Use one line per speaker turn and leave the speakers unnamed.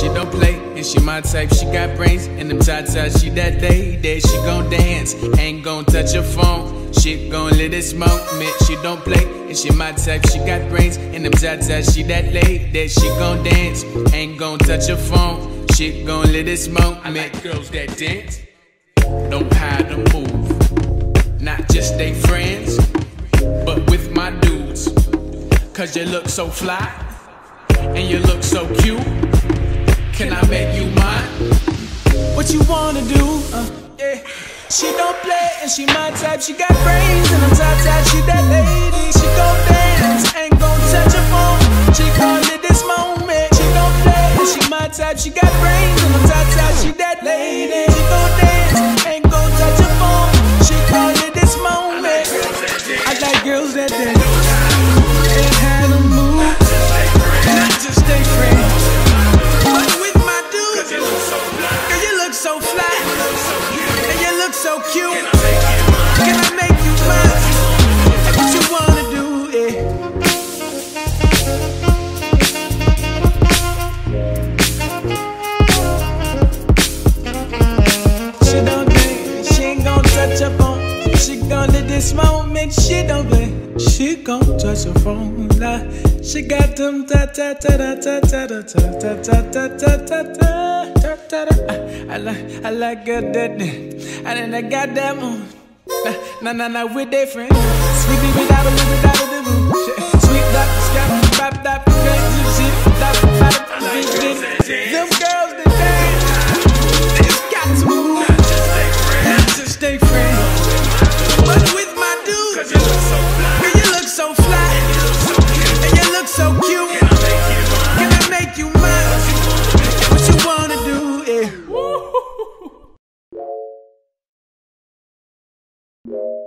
She don't play, and she my type. She got brains and them tatas. She that lady, she gon' dance. Ain't gon' touch her phone. She gon' let it smoke me. She don't play, and she my type. She got brains and them tatas. She that lady, she gon' dance. Ain't gon' touch her phone. She gon' let it smoke me. I like girls that dance, don't hide or move. Not just they friends, but with my dudes. Cause you look so fly, and you look so cute. Can I make you mine? What you wanna do? Uh, yeah. She don't play and she my type. She got brains and I'm top type. She that lady. She gon' dance, ain't gon' touch her phone. She call it this moment. She don't play and she my type. She got brains and I'm top type. She that lady. She gon' dance, ain't gon' touch her phone. She call it this moment. I like girls that dance. So cute. Can I make you mine? This moment, she don't play. She gon' touch her phone. Nah. She got them ta ta ta ta ta ta ta ta ta ta ta ta ta ta ta ta. I like I like good that and then I got that moon. Nah nah nah different. Sweet without a little without a little. Yeah.